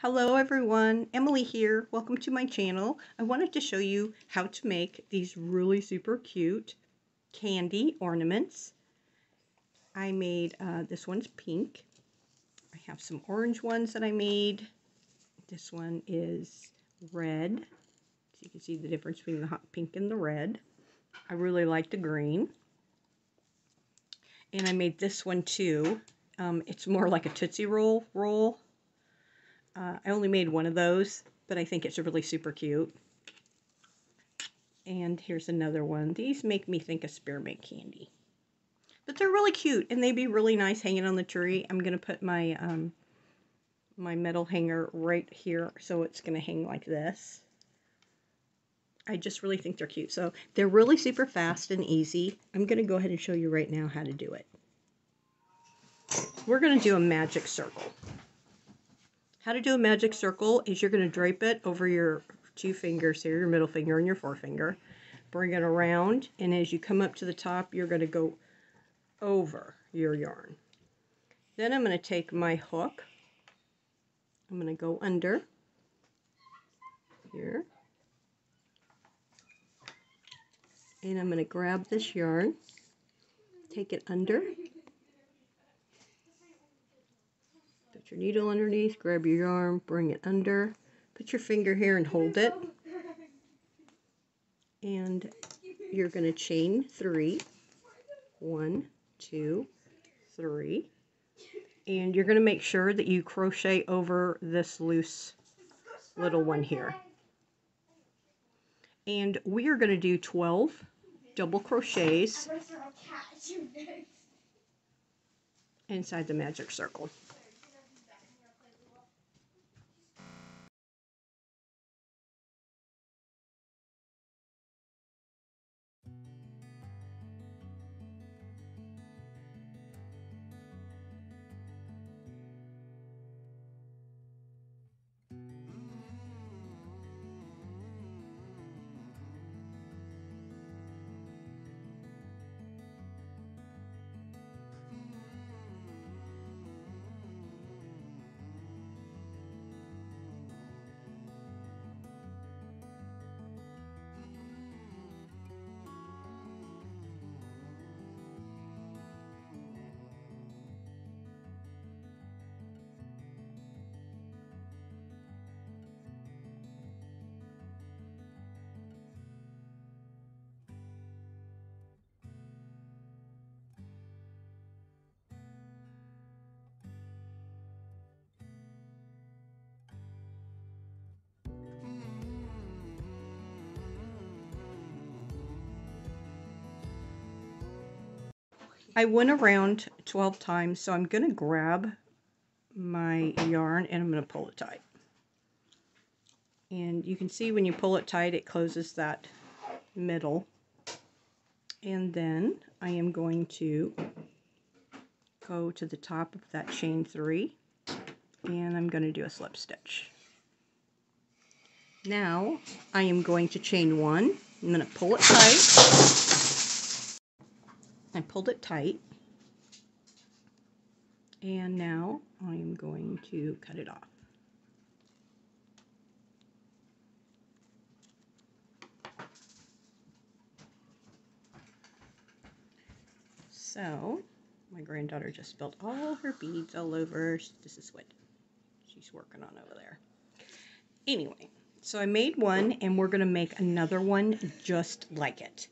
Hello everyone, Emily here. Welcome to my channel. I wanted to show you how to make these really super cute candy ornaments. I made, uh, this one's pink. I have some orange ones that I made. This one is red. So you can see the difference between the hot pink and the red. I really like the green. And I made this one too. Um, it's more like a Tootsie Roll roll uh, I only made one of those, but I think it's really super cute. And here's another one. These make me think of spearmint candy. But they're really cute, and they'd be really nice hanging on the tree. I'm going to put my, um, my metal hanger right here, so it's going to hang like this. I just really think they're cute. So they're really super fast and easy. I'm going to go ahead and show you right now how to do it. We're going to do a magic circle. How to do a magic circle is you're going to drape it over your two fingers here, your middle finger and your forefinger. Bring it around, and as you come up to the top, you're going to go over your yarn. Then I'm going to take my hook. I'm going to go under here. And I'm going to grab this yarn, take it under, your needle underneath, grab your yarn, bring it under, put your finger here and hold it. And you're going to chain three. One, two, three. And you're going to make sure that you crochet over this loose little one here. And we are going to do 12 double crochets inside the magic circle. I went around 12 times, so I'm going to grab my yarn and I'm going to pull it tight. And you can see when you pull it tight, it closes that middle. And then I am going to go to the top of that chain three and I'm going to do a slip stitch. Now I am going to chain one. I'm going to pull it tight I pulled it tight. And now I'm going to cut it off. So, my granddaughter just spilled all her beads all over. This is what she's working on over there. Anyway, so I made one and we're going to make another one just like it.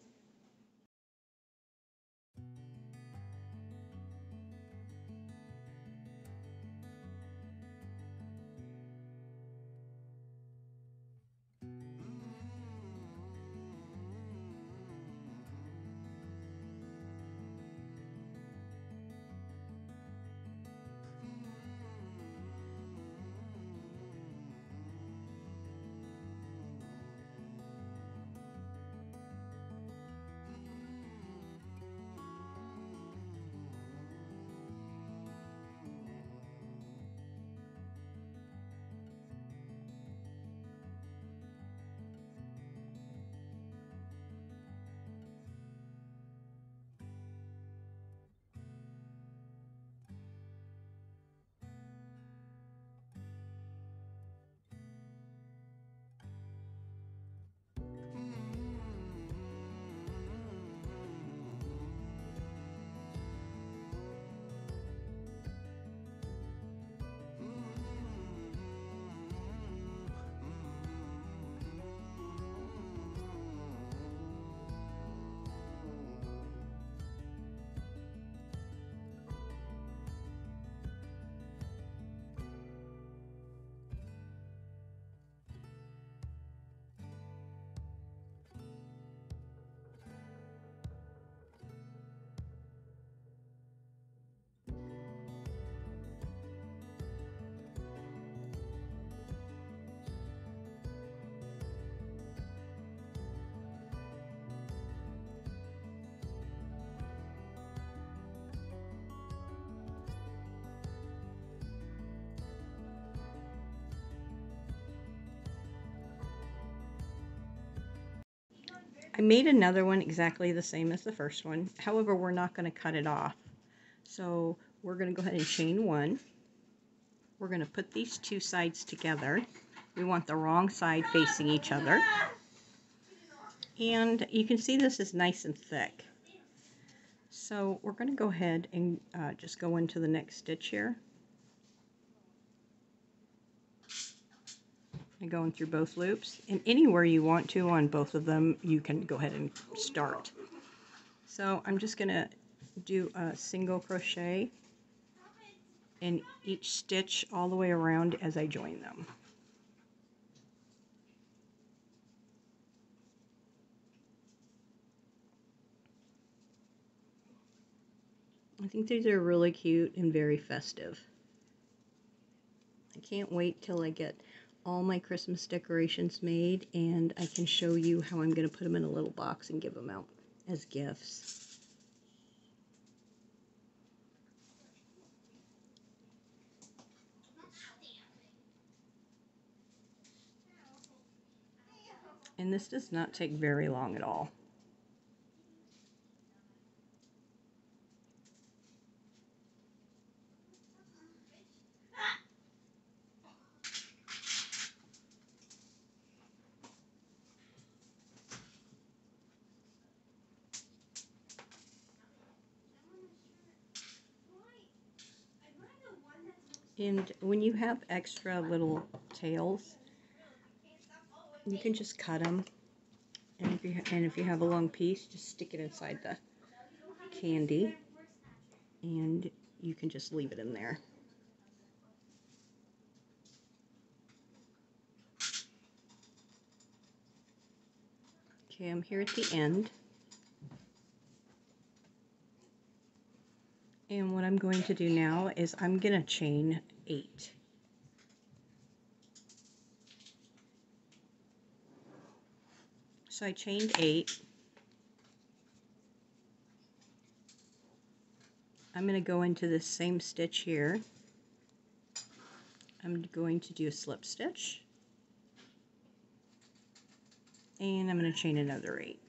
I made another one exactly the same as the first one. However, we're not going to cut it off. So we're going to go ahead and chain one. We're going to put these two sides together. We want the wrong side facing each other. And you can see this is nice and thick. So we're going to go ahead and uh, just go into the next stitch here. Going through both loops. And anywhere you want to on both of them, you can go ahead and start. So I'm just going to do a single crochet in each stitch all the way around as I join them. I think these are really cute and very festive. I can't wait till I get all my Christmas decorations made and I can show you how I'm going to put them in a little box and give them out as gifts. And this does not take very long at all. And when you have extra little tails, you can just cut them. And if you, and if you have a long piece, just stick it inside the candy. And you can just leave it in there. Okay, I'm here at the end. And what I'm going to do now is I'm going to chain eight. So I chained eight. I'm going to go into the same stitch here. I'm going to do a slip stitch. And I'm going to chain another eight.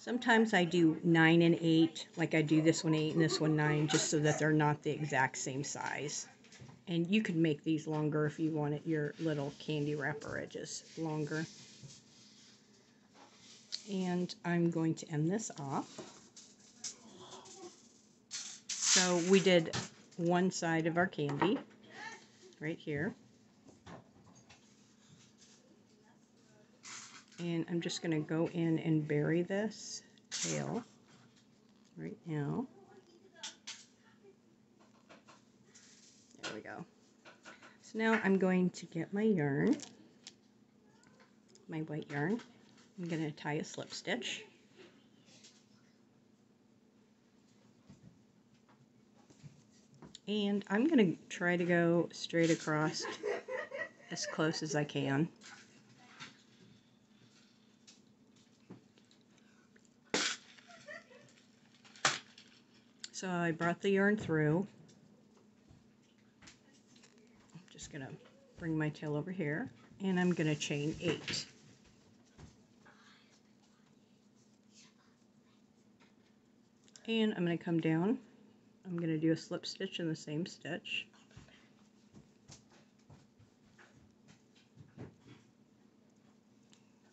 Sometimes I do 9 and 8, like I do this one 8 and this one 9, just so that they're not the exact same size. And you can make these longer if you want your little candy wrapper edges longer. And I'm going to end this off. So we did one side of our candy right here. And I'm just going to go in and bury this tail right now. There we go. So now I'm going to get my yarn, my white yarn. I'm going to tie a slip stitch. And I'm going to try to go straight across as close as I can. I brought the yarn through. I'm just going to bring my tail over here and I'm going to chain 8. And I'm going to come down. I'm going to do a slip stitch in the same stitch.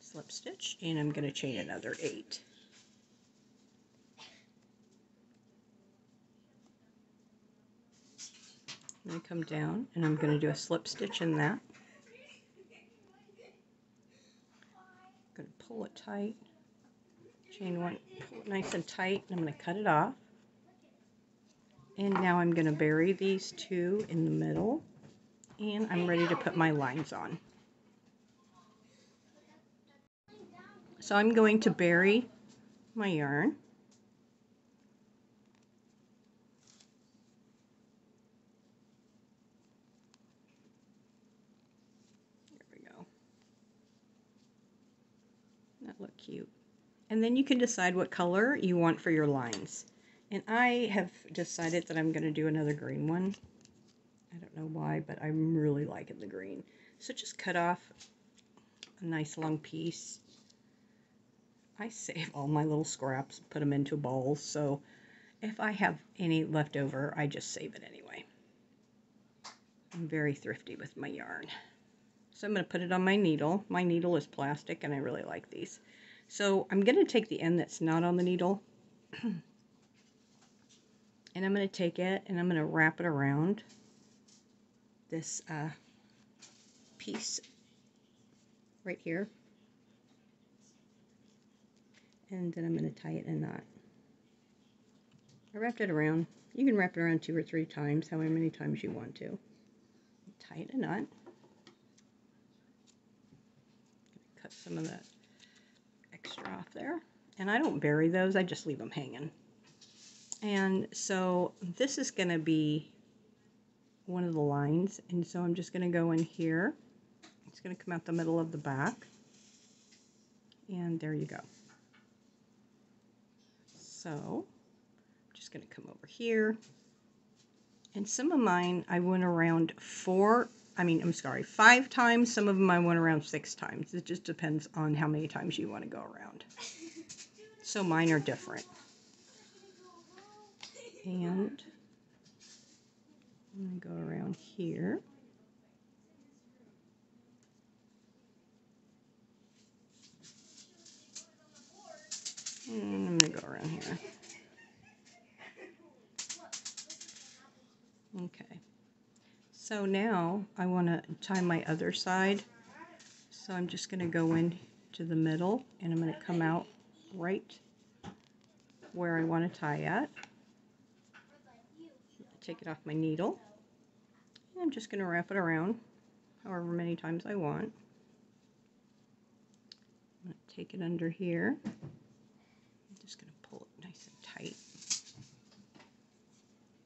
Slip stitch and I'm going to chain another 8. And I come down and I'm going to do a slip stitch in that. I'm going to pull it tight, chain one, pull it nice and tight, and I'm going to cut it off. And now I'm going to bury these two in the middle and I'm ready to put my lines on. So I'm going to bury my yarn look cute. And then you can decide what color you want for your lines. And I have decided that I'm going to do another green one. I don't know why, but I'm really liking the green. So just cut off a nice long piece. I save all my little scraps, put them into bowls, so if I have any left over, I just save it anyway. I'm very thrifty with my yarn. So I'm going to put it on my needle. My needle is plastic and I really like these. So I'm going to take the end that's not on the needle and I'm going to take it and I'm going to wrap it around this uh, piece right here. And then I'm going to tie it in a knot. I wrapped it around. You can wrap it around two or three times, however many times you want to. Tie it in a knot. Cut some of that extra off there. And I don't bury those, I just leave them hanging. And so this is going to be one of the lines. And so I'm just going to go in here. It's going to come out the middle of the back. And there you go. So I'm just going to come over here. And some of mine I went around four, I mean, I'm sorry, five times. Some of them I went around six times. It just depends on how many times you want to go around. So mine are different. And I'm going to go around here. And I'm going to go around here. Okay. So now I want to tie my other side. So I'm just going to go in to the middle and I'm going to come out right where I want to tie at. Take it off my needle. And I'm just going to wrap it around however many times I want. I'm going to take it under here. I'm just going to pull it nice and tight.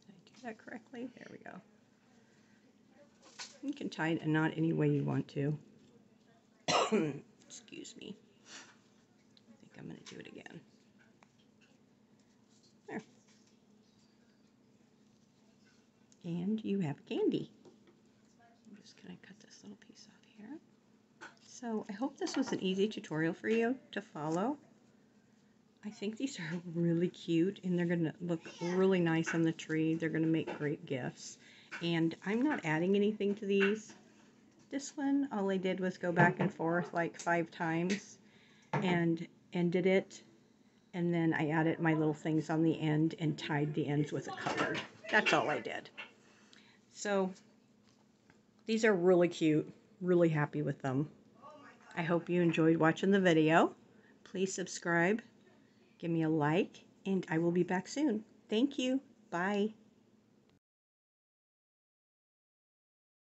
Did I do that correctly? There we go. You can tie it a knot any way you want to. Excuse me. I think I'm going to do it again. There. And you have candy. I'm just going to cut this little piece off here. So I hope this was an easy tutorial for you to follow. I think these are really cute and they're going to look really nice on the tree. They're going to make great gifts. And I'm not adding anything to these. This one, all I did was go back and forth like five times and ended it. And then I added my little things on the end and tied the ends with a color. That's all I did. So these are really cute. Really happy with them. I hope you enjoyed watching the video. Please subscribe, give me a like, and I will be back soon. Thank you. Bye.